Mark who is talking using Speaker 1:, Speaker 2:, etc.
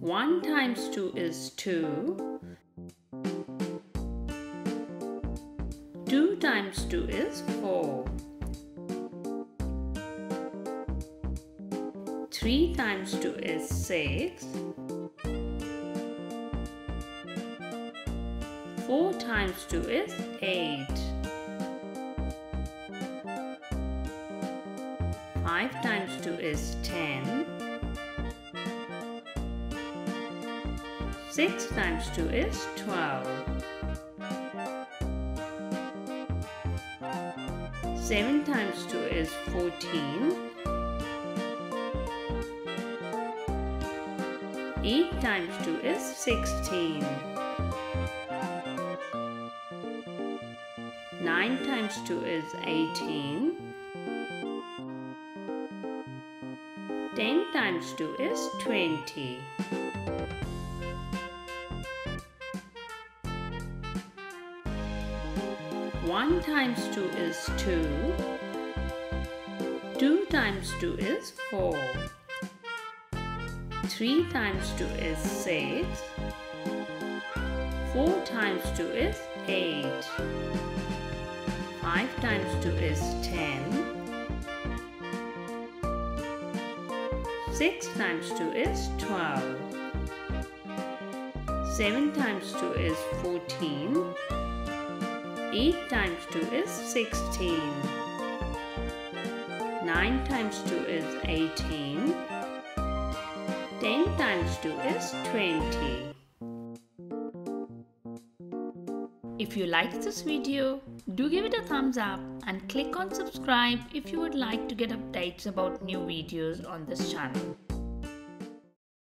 Speaker 1: 1 times 2 is 2. 2 times 2 is 4. 3 times 2 is 6. 4 times 2 is 8. 5 times 2 is 10. 6 times 2 is 12. 7 times 2 is 14. 8 times 2 is 16. 9 times 2 is 18. 10 times 2 is 20. One times two is two. Two times two is four. Three times two is six. Four times two is eight. Five times two is ten. Six times two is twelve. Seven times two is fourteen. 8 times 2 is 16. 9 times 2 is 18. 10 times 2 is 20. If you liked this video, do give it a thumbs up and click on subscribe if you would like to get updates about new videos on this channel.